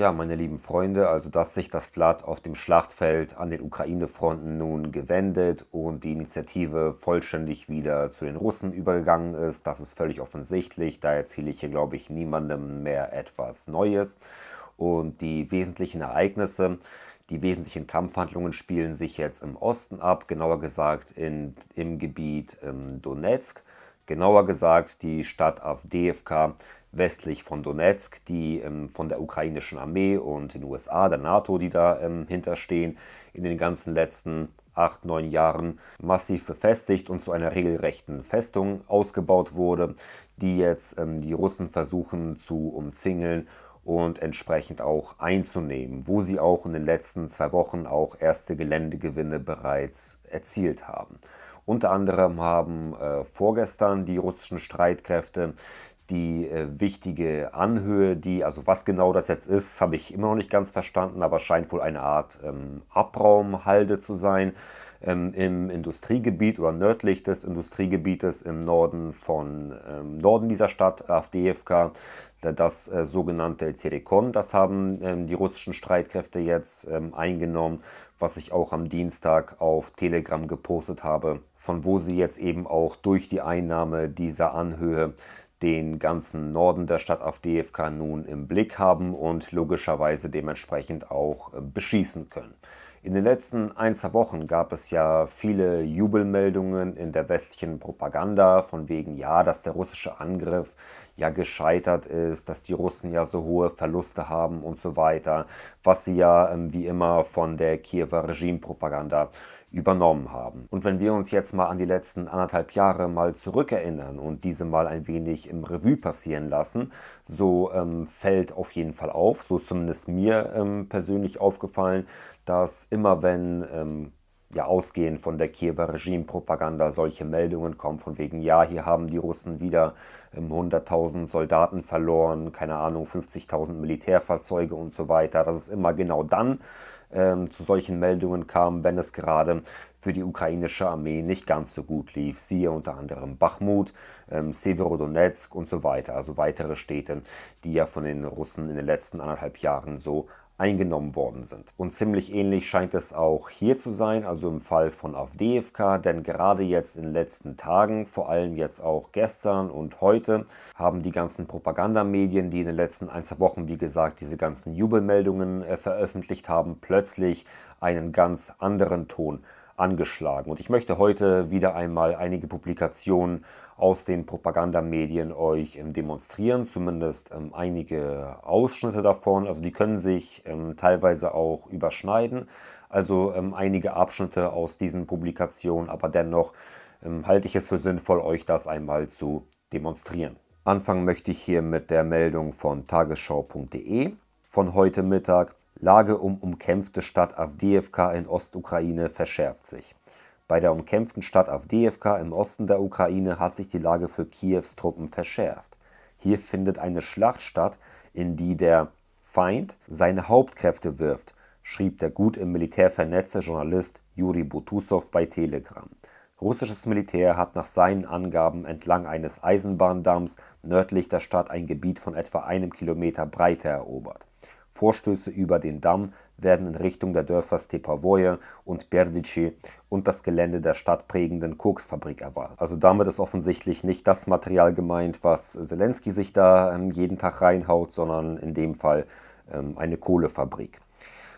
Ja, meine lieben Freunde, also dass sich das Blatt auf dem Schlachtfeld an den Ukraine-Fronten nun gewendet und die Initiative vollständig wieder zu den Russen übergegangen ist, das ist völlig offensichtlich. Da erzähle ich hier, glaube ich, niemandem mehr etwas Neues. Und die wesentlichen Ereignisse, die wesentlichen Kampfhandlungen spielen sich jetzt im Osten ab, genauer gesagt in, im Gebiet ähm, Donetsk. Genauer gesagt die Stadt Avdevka westlich von Donetsk, die ähm, von der ukrainischen Armee und den USA, der NATO, die da ähm, hinterstehen, in den ganzen letzten acht, neun Jahren massiv befestigt und zu einer regelrechten Festung ausgebaut wurde, die jetzt ähm, die Russen versuchen zu umzingeln und entsprechend auch einzunehmen, wo sie auch in den letzten zwei Wochen auch erste Geländegewinne bereits erzielt haben. Unter anderem haben äh, vorgestern die russischen Streitkräfte die äh, wichtige Anhöhe, die, also was genau das jetzt ist, habe ich immer noch nicht ganz verstanden, aber scheint wohl eine Art ähm, Abraumhalde zu sein ähm, im Industriegebiet oder nördlich des Industriegebietes im Norden von ähm, Norden dieser Stadt, AfDFK, das äh, sogenannte Terekon, das haben ähm, die russischen Streitkräfte jetzt ähm, eingenommen, was ich auch am Dienstag auf Telegram gepostet habe, von wo sie jetzt eben auch durch die Einnahme dieser Anhöhe den ganzen Norden der Stadt auf DFK nun im Blick haben und logischerweise dementsprechend auch äh, beschießen können. In den letzten ein, zwei Wochen gab es ja viele Jubelmeldungen in der westlichen Propaganda von wegen, ja, dass der russische Angriff ja gescheitert ist, dass die Russen ja so hohe Verluste haben und so weiter, was sie ja ähm, wie immer von der Kiewer Regimepropaganda übernommen haben. Und wenn wir uns jetzt mal an die letzten anderthalb Jahre mal zurückerinnern und diese mal ein wenig im Revue passieren lassen, so ähm, fällt auf jeden Fall auf, so ist zumindest mir ähm, persönlich aufgefallen, dass immer wenn ähm, ja ausgehend von der Kiewer Regimepropaganda solche Meldungen kommen von wegen, ja, hier haben die Russen wieder 100.000 ähm, Soldaten verloren, keine Ahnung, 50.000 Militärfahrzeuge und so weiter. Das ist immer genau dann ähm, zu solchen Meldungen kam, wenn es gerade für die ukrainische Armee nicht ganz so gut lief. Siehe unter anderem Bachmut, ähm, Severodonetsk und so weiter. Also weitere Städte, die ja von den Russen in den letzten anderthalb Jahren so eingenommen worden sind. Und ziemlich ähnlich scheint es auch hier zu sein, also im Fall von Avdevka, denn gerade jetzt in den letzten Tagen, vor allem jetzt auch gestern und heute, haben die ganzen Propagandamedien, die in den letzten ein, zwei Wochen, wie gesagt, diese ganzen Jubelmeldungen äh, veröffentlicht haben, plötzlich einen ganz anderen Ton angeschlagen. Und ich möchte heute wieder einmal einige Publikationen aus den Propagandamedien euch ähm, demonstrieren, zumindest ähm, einige Ausschnitte davon. Also die können sich ähm, teilweise auch überschneiden, also ähm, einige Abschnitte aus diesen Publikationen, aber dennoch ähm, halte ich es für sinnvoll, euch das einmal zu demonstrieren. Anfangen möchte ich hier mit der Meldung von tagesschau.de von heute Mittag. Lage um umkämpfte Stadt Avdiivka in Ostukraine verschärft sich. Bei der umkämpften Stadt Awdejewka im Osten der Ukraine hat sich die Lage für Kiews Truppen verschärft. Hier findet eine Schlacht statt, in die der Feind seine Hauptkräfte wirft, schrieb der gut im Militär vernetzte Journalist Juri Butusow bei Telegram. Russisches Militär hat nach seinen Angaben entlang eines Eisenbahndamms nördlich der Stadt ein Gebiet von etwa einem Kilometer Breite erobert. Vorstöße über den Damm werden in Richtung der Dörfer Stepavoje und Berdici und das Gelände der stadtprägenden Koksfabrik erwartet. Also damit ist offensichtlich nicht das Material gemeint, was Zelensky sich da ähm, jeden Tag reinhaut, sondern in dem Fall ähm, eine Kohlefabrik.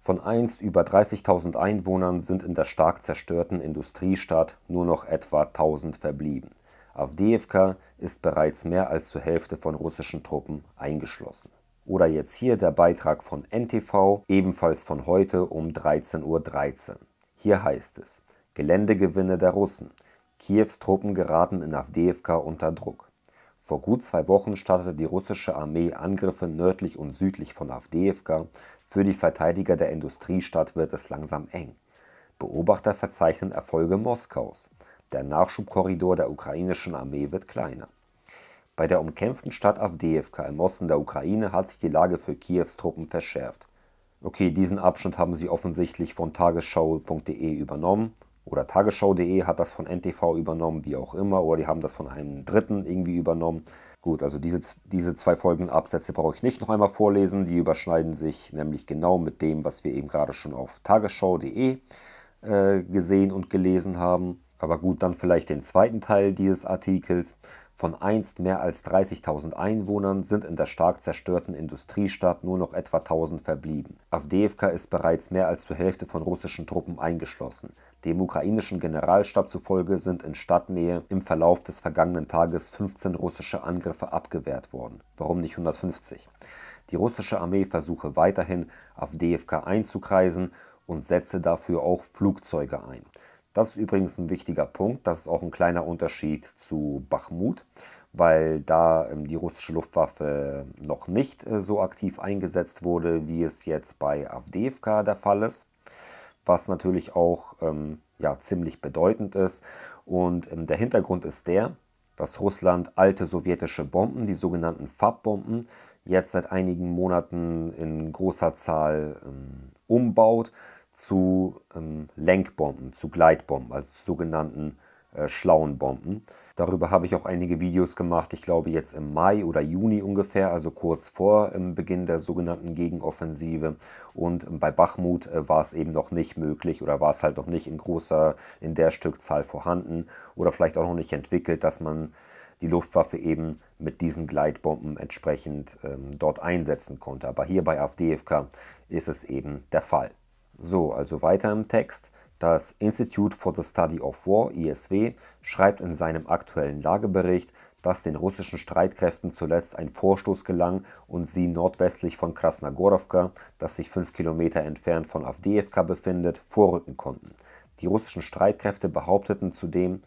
Von einst über 30.000 Einwohnern sind in der stark zerstörten Industriestadt nur noch etwa 1000 verblieben. Avdiivka ist bereits mehr als zur Hälfte von russischen Truppen eingeschlossen. Oder jetzt hier der Beitrag von NTV, ebenfalls von heute um 13.13 Uhr. .13. Hier heißt es: Geländegewinne der Russen. Kiews Truppen geraten in Avdeevka unter Druck. Vor gut zwei Wochen startete die russische Armee Angriffe nördlich und südlich von Avdeevka. Für die Verteidiger der Industriestadt wird es langsam eng. Beobachter verzeichnen Erfolge Moskaus. Der Nachschubkorridor der ukrainischen Armee wird kleiner. Bei der umkämpften Stadt Awdejewka im Osten der Ukraine hat sich die Lage für Kiews Truppen verschärft. Okay, diesen Abschnitt haben sie offensichtlich von tagesschau.de übernommen oder tagesschau.de hat das von NTV übernommen, wie auch immer, oder die haben das von einem Dritten irgendwie übernommen. Gut, also diese, diese zwei folgenden Absätze brauche ich nicht noch einmal vorlesen. Die überschneiden sich nämlich genau mit dem, was wir eben gerade schon auf tagesschau.de äh, gesehen und gelesen haben. Aber gut, dann vielleicht den zweiten Teil dieses Artikels. Von einst mehr als 30.000 Einwohnern sind in der stark zerstörten Industriestadt nur noch etwa 1000 verblieben. Avdeevka ist bereits mehr als zur Hälfte von russischen Truppen eingeschlossen. Dem ukrainischen Generalstab zufolge sind in Stadtnähe im Verlauf des vergangenen Tages 15 russische Angriffe abgewehrt worden. Warum nicht 150? Die russische Armee versuche weiterhin, Avdeevka einzukreisen und setze dafür auch Flugzeuge ein. Das ist übrigens ein wichtiger Punkt. Das ist auch ein kleiner Unterschied zu Bachmut, weil da ähm, die russische Luftwaffe noch nicht äh, so aktiv eingesetzt wurde, wie es jetzt bei Avdeevka der Fall ist. Was natürlich auch ähm, ja, ziemlich bedeutend ist. Und ähm, der Hintergrund ist der, dass Russland alte sowjetische Bomben, die sogenannten FAB-Bomben, jetzt seit einigen Monaten in großer Zahl ähm, umbaut zu ähm, Lenkbomben, zu Gleitbomben, also zu sogenannten äh, schlauen Bomben. Darüber habe ich auch einige Videos gemacht, ich glaube jetzt im Mai oder Juni ungefähr, also kurz vor ähm, Beginn der sogenannten Gegenoffensive. Und ähm, bei Bachmut äh, war es eben noch nicht möglich oder war es halt noch nicht in großer, in der Stückzahl vorhanden oder vielleicht auch noch nicht entwickelt, dass man die Luftwaffe eben mit diesen Gleitbomben entsprechend ähm, dort einsetzen konnte. Aber hier bei AfDFK ist es eben der Fall. So, also weiter im Text. Das Institute for the Study of War, ISW, schreibt in seinem aktuellen Lagebericht, dass den russischen Streitkräften zuletzt ein Vorstoß gelang und sie nordwestlich von Krasnogorowka, das sich fünf Kilometer entfernt von Avdiivka befindet, vorrücken konnten. Die russischen Streitkräfte behaupteten zudem,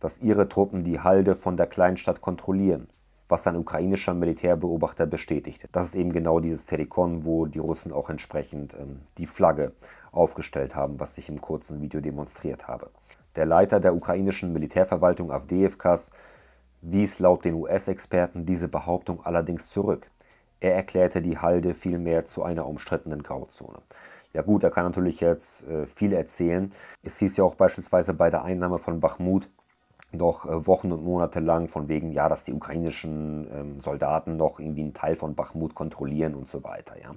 dass ihre Truppen die Halde von der Kleinstadt kontrollieren was ein ukrainischer Militärbeobachter bestätigte. Das ist eben genau dieses Terikon, wo die Russen auch entsprechend ähm, die Flagge aufgestellt haben, was ich im kurzen Video demonstriert habe. Der Leiter der ukrainischen Militärverwaltung Avdeevkas wies laut den US-Experten diese Behauptung allerdings zurück. Er erklärte die Halde vielmehr zu einer umstrittenen Grauzone. Ja gut, er kann natürlich jetzt äh, viel erzählen. Es hieß ja auch beispielsweise bei der Einnahme von Bachmut, noch äh, Wochen und Monate lang von wegen, ja, dass die ukrainischen ähm, Soldaten noch irgendwie einen Teil von Bachmut kontrollieren und so weiter, ja.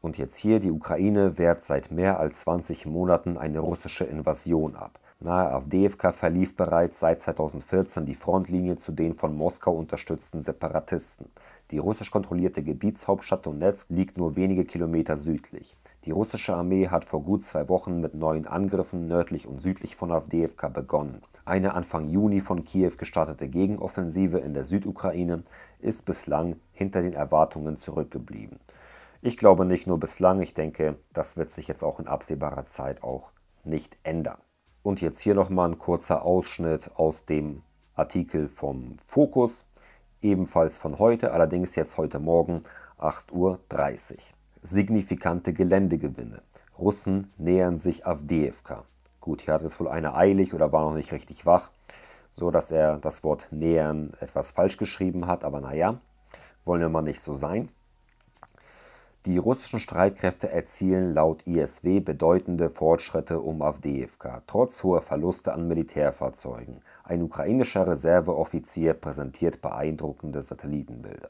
Und jetzt hier, die Ukraine wehrt seit mehr als 20 Monaten eine russische Invasion ab. Nahe Avdeevka verlief bereits seit 2014 die Frontlinie zu den von Moskau unterstützten Separatisten. Die russisch kontrollierte Gebietshauptstadt Donetsk liegt nur wenige Kilometer südlich. Die russische Armee hat vor gut zwei Wochen mit neuen Angriffen nördlich und südlich von Avdeevka begonnen. Eine Anfang Juni von Kiew gestartete Gegenoffensive in der Südukraine ist bislang hinter den Erwartungen zurückgeblieben. Ich glaube nicht nur bislang, ich denke, das wird sich jetzt auch in absehbarer Zeit auch nicht ändern. Und jetzt hier nochmal ein kurzer Ausschnitt aus dem Artikel vom Fokus, ebenfalls von heute, allerdings jetzt heute Morgen 8.30 Uhr signifikante Geländegewinne. Russen nähern sich Avdeevka. Gut, hier hat es wohl einer eilig oder war noch nicht richtig wach, so dass er das Wort nähern etwas falsch geschrieben hat, aber naja, wollen wir mal nicht so sein. Die russischen Streitkräfte erzielen laut ISW bedeutende Fortschritte um Avdeevka, trotz hoher Verluste an Militärfahrzeugen. Ein ukrainischer Reserveoffizier präsentiert beeindruckende Satellitenbilder.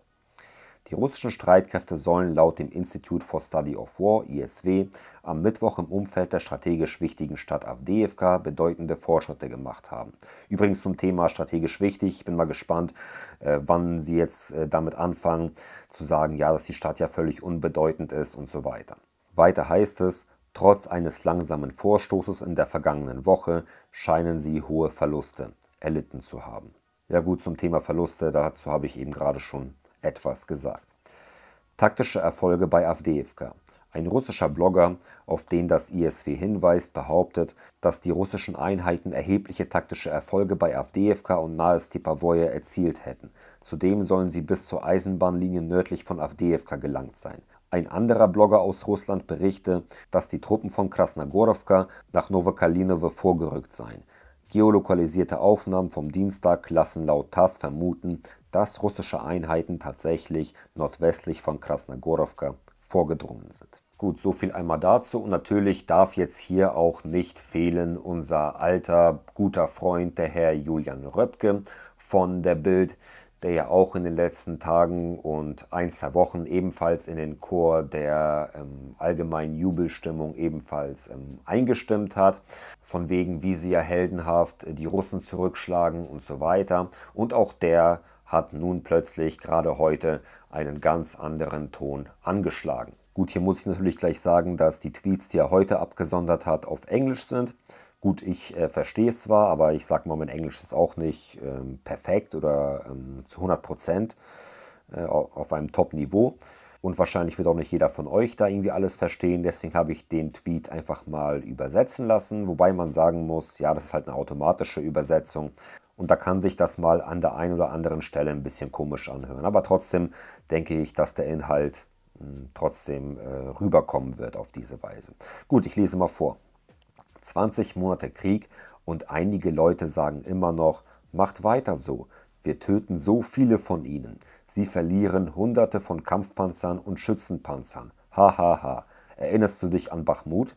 Die russischen Streitkräfte sollen laut dem Institute for Study of War (ISW) am Mittwoch im Umfeld der strategisch wichtigen Stadt Awdewka bedeutende Fortschritte gemacht haben. Übrigens zum Thema strategisch wichtig, ich bin mal gespannt, äh, wann sie jetzt äh, damit anfangen zu sagen, ja, dass die Stadt ja völlig unbedeutend ist und so weiter. Weiter heißt es, trotz eines langsamen Vorstoßes in der vergangenen Woche scheinen sie hohe Verluste erlitten zu haben. Ja gut, zum Thema Verluste, dazu habe ich eben gerade schon etwas gesagt. Taktische Erfolge bei Avdeevka. Ein russischer Blogger, auf den das ISW hinweist, behauptet, dass die russischen Einheiten erhebliche taktische Erfolge bei Avdeevka und nahe Stepavoje erzielt hätten. Zudem sollen sie bis zur Eisenbahnlinie nördlich von Avdeevka gelangt sein. Ein anderer Blogger aus Russland berichte, dass die Truppen von Krasnogorowka nach Novokalinovo vorgerückt seien. Geolokalisierte Aufnahmen vom Dienstag lassen laut TASS vermuten, dass russische Einheiten tatsächlich nordwestlich von Krasnogorowka vorgedrungen sind. Gut, so viel einmal dazu. Und natürlich darf jetzt hier auch nicht fehlen unser alter, guter Freund, der Herr Julian Röpke von der Bild, der ja auch in den letzten Tagen und ein, zwei Wochen ebenfalls in den Chor der ähm, allgemeinen Jubelstimmung ebenfalls ähm, eingestimmt hat, von wegen, wie sie ja heldenhaft die Russen zurückschlagen und so weiter. Und auch der hat nun plötzlich gerade heute einen ganz anderen Ton angeschlagen. Gut, hier muss ich natürlich gleich sagen, dass die Tweets, die er heute abgesondert hat, auf Englisch sind. Gut, ich äh, verstehe es zwar, aber ich sage mal, mein Englisch ist auch nicht ähm, perfekt oder ähm, zu 100 Prozent äh, auf einem Top-Niveau. Und wahrscheinlich wird auch nicht jeder von euch da irgendwie alles verstehen. Deswegen habe ich den Tweet einfach mal übersetzen lassen. Wobei man sagen muss, ja, das ist halt eine automatische Übersetzung. Und da kann sich das mal an der einen oder anderen Stelle ein bisschen komisch anhören. Aber trotzdem denke ich, dass der Inhalt hm, trotzdem äh, rüberkommen wird auf diese Weise. Gut, ich lese mal vor. 20 Monate Krieg und einige Leute sagen immer noch, macht weiter so, wir töten so viele von ihnen. Sie verlieren hunderte von Kampfpanzern und Schützenpanzern. Hahaha. Ha, ha. Erinnerst du dich an Bachmut?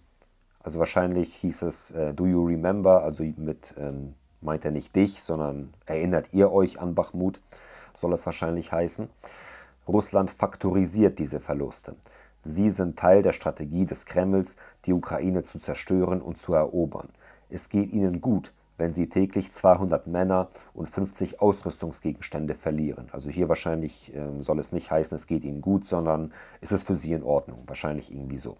Also wahrscheinlich hieß es äh, Do you remember? Also mit ähm, meint er nicht dich, sondern erinnert ihr euch an Bachmut? Soll es wahrscheinlich heißen. Russland faktorisiert diese Verluste. Sie sind Teil der Strategie des Kremls, die Ukraine zu zerstören und zu erobern. Es geht ihnen gut, wenn sie täglich 200 Männer und 50 Ausrüstungsgegenstände verlieren. Also hier wahrscheinlich äh, soll es nicht heißen, es geht ihnen gut, sondern ist es für sie in Ordnung. Wahrscheinlich irgendwie so.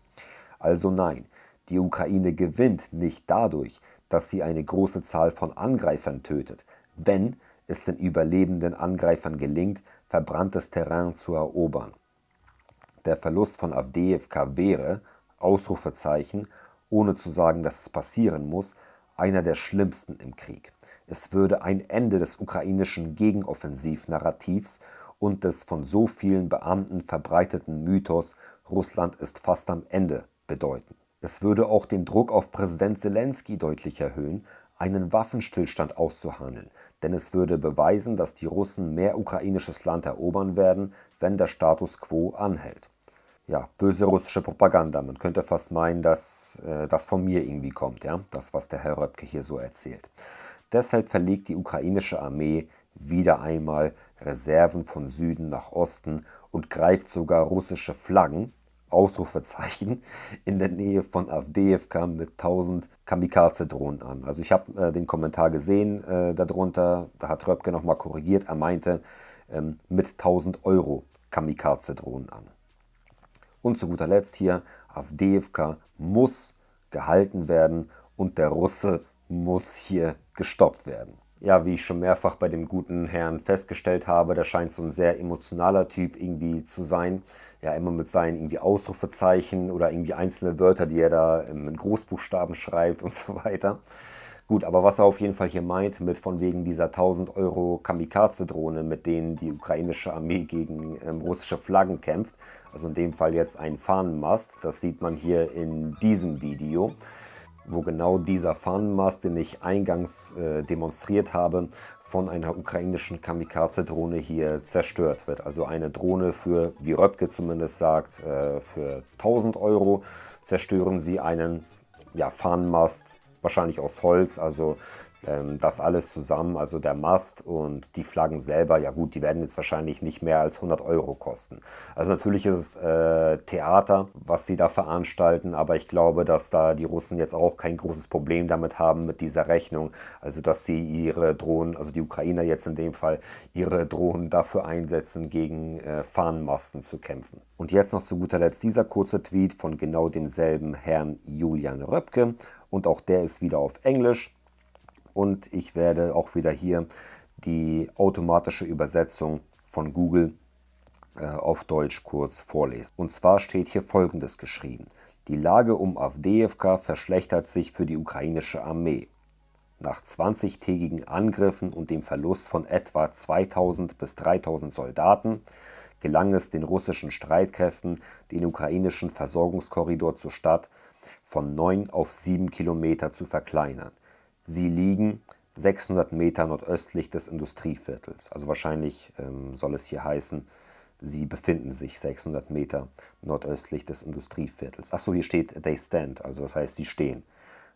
Also nein, die Ukraine gewinnt nicht dadurch, dass sie eine große Zahl von Angreifern tötet, wenn es den überlebenden Angreifern gelingt, verbranntes Terrain zu erobern der Verlust von Awdejewka wäre, Ausrufezeichen, ohne zu sagen, dass es passieren muss, einer der schlimmsten im Krieg. Es würde ein Ende des ukrainischen Gegenoffensivnarrativs und des von so vielen Beamten verbreiteten Mythos, Russland ist fast am Ende, bedeuten. Es würde auch den Druck auf Präsident Zelensky deutlich erhöhen, einen Waffenstillstand auszuhandeln, denn es würde beweisen, dass die Russen mehr ukrainisches Land erobern werden, wenn der Status quo anhält. Ja, böse russische Propaganda. Man könnte fast meinen, dass äh, das von mir irgendwie kommt, ja, das, was der Herr Röpke hier so erzählt. Deshalb verlegt die ukrainische Armee wieder einmal Reserven von Süden nach Osten und greift sogar russische Flaggen, Ausrufezeichen, in der Nähe von Avdeevka mit 1000 Kamikaze-Drohnen an. Also ich habe äh, den Kommentar gesehen äh, darunter, da hat Röpke nochmal korrigiert, er meinte ähm, mit 1000 Euro Kamikaze-Drohnen an. Und zu guter Letzt hier, Avdeevka muss gehalten werden und der Russe muss hier gestoppt werden. Ja, wie ich schon mehrfach bei dem guten Herrn festgestellt habe, der scheint so ein sehr emotionaler Typ irgendwie zu sein. Ja, immer mit seinen irgendwie Ausrufezeichen oder irgendwie einzelne Wörter, die er da in Großbuchstaben schreibt und so weiter. Gut, aber was er auf jeden Fall hier meint, mit von wegen dieser 1000 Euro Kamikaze-Drohne, mit denen die ukrainische Armee gegen ähm, russische Flaggen kämpft, also in dem Fall jetzt ein Fahnenmast, das sieht man hier in diesem Video, wo genau dieser Fahnenmast, den ich eingangs äh, demonstriert habe, von einer ukrainischen Kamikaze-Drohne hier zerstört wird. Also eine Drohne für, wie Röpke zumindest sagt, äh, für 1000 Euro zerstören sie einen ja, Fahnenmast wahrscheinlich aus Holz, also das alles zusammen, also der Mast und die Flaggen selber, ja gut, die werden jetzt wahrscheinlich nicht mehr als 100 Euro kosten. Also natürlich ist es äh, Theater, was sie da veranstalten, aber ich glaube, dass da die Russen jetzt auch kein großes Problem damit haben mit dieser Rechnung, also dass sie ihre Drohnen, also die Ukrainer jetzt in dem Fall, ihre Drohnen dafür einsetzen, gegen äh, Fahnenmasten zu kämpfen. Und jetzt noch zu guter Letzt dieser kurze Tweet von genau demselben Herrn Julian Röpke und auch der ist wieder auf Englisch und ich werde auch wieder hier die automatische Übersetzung von Google äh, auf Deutsch kurz vorlesen. Und zwar steht hier folgendes geschrieben. Die Lage um Avdeevka verschlechtert sich für die ukrainische Armee. Nach 20-tägigen Angriffen und dem Verlust von etwa 2000 bis 3000 Soldaten gelang es den russischen Streitkräften, den ukrainischen Versorgungskorridor zur Stadt von 9 auf 7 Kilometer zu verkleinern. Sie liegen 600 Meter nordöstlich des Industrieviertels. Also wahrscheinlich ähm, soll es hier heißen, sie befinden sich 600 Meter nordöstlich des Industrieviertels. Achso, hier steht they stand, also das heißt, sie stehen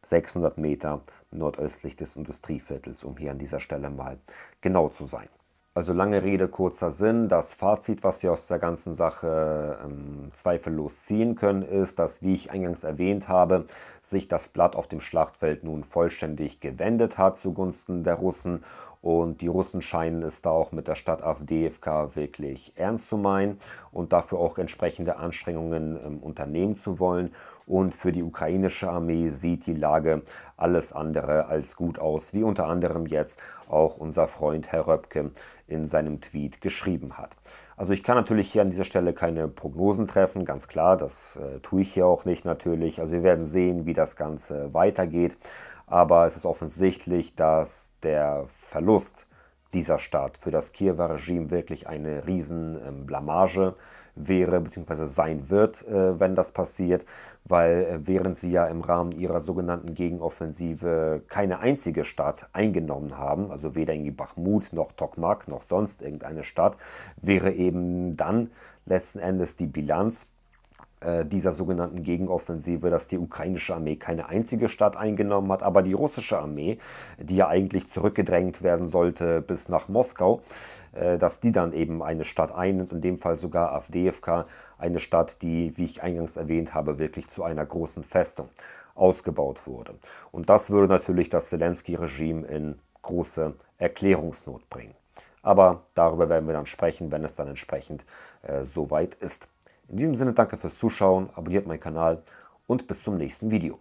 600 Meter nordöstlich des Industrieviertels, um hier an dieser Stelle mal genau zu sein. Also lange Rede, kurzer Sinn. Das Fazit, was wir aus der ganzen Sache ähm, zweifellos ziehen können, ist, dass, wie ich eingangs erwähnt habe, sich das Blatt auf dem Schlachtfeld nun vollständig gewendet hat zugunsten der Russen. Und die Russen scheinen es da auch mit der Stadt Avdevka wirklich ernst zu meinen und dafür auch entsprechende Anstrengungen ähm, unternehmen zu wollen. Und für die ukrainische Armee sieht die Lage alles andere als gut aus, wie unter anderem jetzt auch unser Freund Herr Röpke in seinem Tweet geschrieben hat. Also ich kann natürlich hier an dieser Stelle keine Prognosen treffen, ganz klar, das äh, tue ich hier auch nicht natürlich. Also wir werden sehen, wie das Ganze weitergeht. Aber es ist offensichtlich, dass der Verlust dieser Stadt für das Kiewer Regime wirklich eine Riesenblamage ähm, wäre bzw. sein wird, äh, wenn das passiert, weil äh, während sie ja im Rahmen ihrer sogenannten Gegenoffensive keine einzige Stadt eingenommen haben, also weder irgendwie Bachmut noch Tokmak noch sonst irgendeine Stadt, wäre eben dann letzten Endes die Bilanz dieser sogenannten Gegenoffensive, dass die ukrainische Armee keine einzige Stadt eingenommen hat, aber die russische Armee, die ja eigentlich zurückgedrängt werden sollte bis nach Moskau, äh, dass die dann eben eine Stadt einnimmt, in dem Fall sogar Avdevka, eine Stadt, die, wie ich eingangs erwähnt habe, wirklich zu einer großen Festung ausgebaut wurde. Und das würde natürlich das Zelensky-Regime in große Erklärungsnot bringen. Aber darüber werden wir dann sprechen, wenn es dann entsprechend äh, soweit ist. In diesem Sinne danke fürs Zuschauen, abonniert meinen Kanal und bis zum nächsten Video.